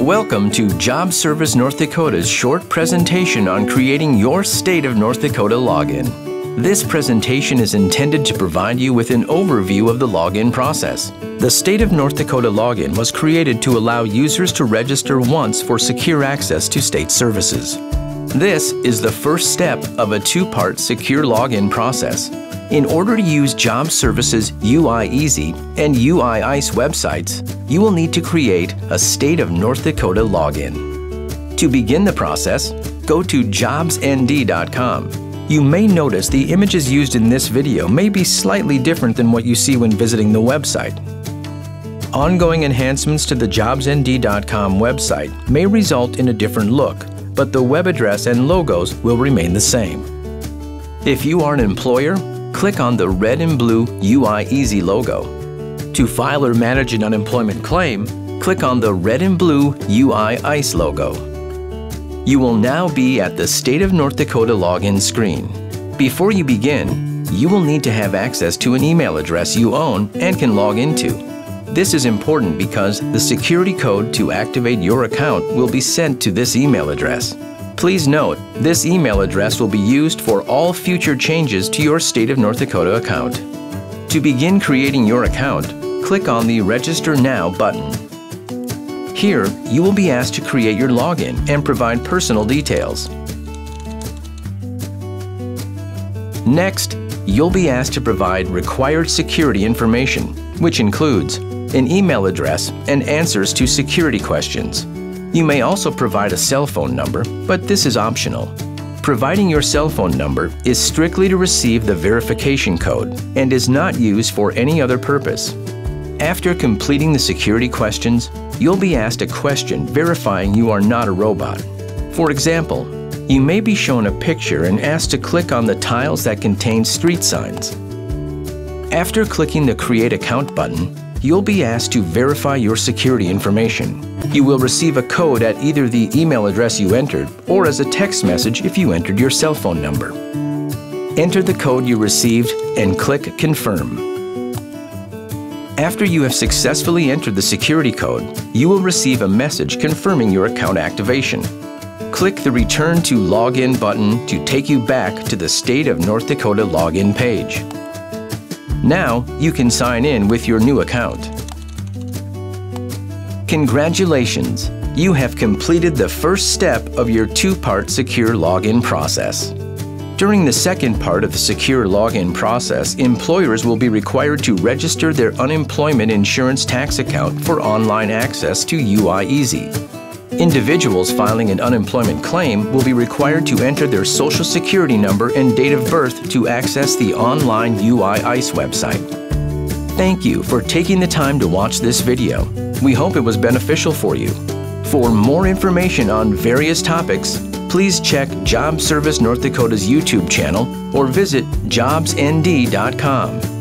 Welcome to Job Service North Dakota's short presentation on creating your State of North Dakota login. This presentation is intended to provide you with an overview of the login process. The State of North Dakota login was created to allow users to register once for secure access to state services. This is the first step of a two-part secure login process. In order to use Job Services UI Easy and UI ICE websites, you will need to create a State of North Dakota login. To begin the process, go to jobsnd.com. You may notice the images used in this video may be slightly different than what you see when visiting the website. Ongoing enhancements to the jobsnd.com website may result in a different look, but the web address and logos will remain the same. If you are an employer, click on the red and blue UI Easy logo. To file or manage an unemployment claim, click on the red and blue UI ICE logo. You will now be at the State of North Dakota login screen. Before you begin, you will need to have access to an email address you own and can log into. This is important because the security code to activate your account will be sent to this email address. Please note, this email address will be used for all future changes to your State of North Dakota account. To begin creating your account, click on the Register Now button. Here, you will be asked to create your login and provide personal details. Next, you'll be asked to provide required security information, which includes an email address and answers to security questions. You may also provide a cell phone number, but this is optional. Providing your cell phone number is strictly to receive the verification code and is not used for any other purpose. After completing the security questions, you'll be asked a question verifying you are not a robot. For example, you may be shown a picture and asked to click on the tiles that contain street signs. After clicking the Create Account button, you'll be asked to verify your security information. You will receive a code at either the email address you entered or as a text message if you entered your cell phone number. Enter the code you received and click Confirm. After you have successfully entered the security code, you will receive a message confirming your account activation. Click the Return to Login button to take you back to the State of North Dakota login page. Now, you can sign in with your new account. Congratulations! You have completed the first step of your two-part secure login process. During the second part of the secure login process, employers will be required to register their unemployment insurance tax account for online access to UI Easy. Individuals filing an unemployment claim will be required to enter their social security number and date of birth to access the online UI ICE website. Thank you for taking the time to watch this video. We hope it was beneficial for you. For more information on various topics, please check Job Service North Dakota's YouTube channel or visit jobsnd.com.